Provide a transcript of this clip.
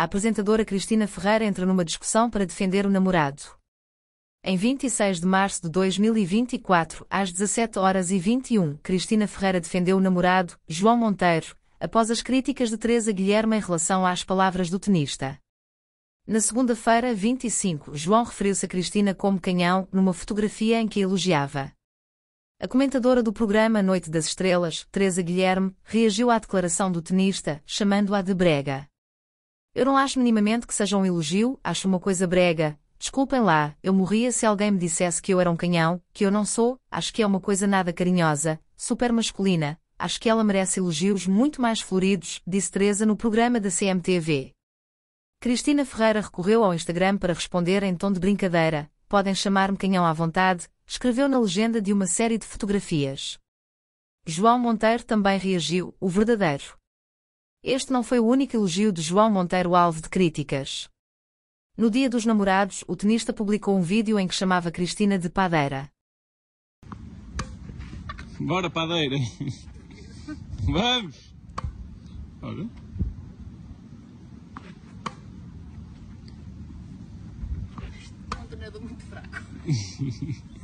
a apresentadora Cristina Ferreira entra numa discussão para defender o namorado. Em 26 de março de 2024, às 17 horas e 21, Cristina Ferreira defendeu o namorado, João Monteiro, após as críticas de Teresa Guilherme em relação às palavras do tenista. Na segunda-feira, 25, João referiu-se a Cristina como canhão, numa fotografia em que elogiava. A comentadora do programa Noite das Estrelas, Teresa Guilherme, reagiu à declaração do tenista, chamando-a de brega. Eu não acho minimamente que seja um elogio, acho uma coisa brega. Desculpem lá, eu morria se alguém me dissesse que eu era um canhão, que eu não sou, acho que é uma coisa nada carinhosa, super masculina, acho que ela merece elogios muito mais floridos, disse Teresa no programa da CMTV. Cristina Ferreira recorreu ao Instagram para responder em tom de brincadeira, podem chamar-me canhão à vontade, escreveu na legenda de uma série de fotografias. João Monteiro também reagiu, o verdadeiro. Este não foi o único elogio de João Monteiro alvo de críticas. No Dia dos Namorados, o tenista publicou um vídeo em que chamava Cristina de padeira. Bora, padeira! Vamos! Olha. É um treinador muito fraco.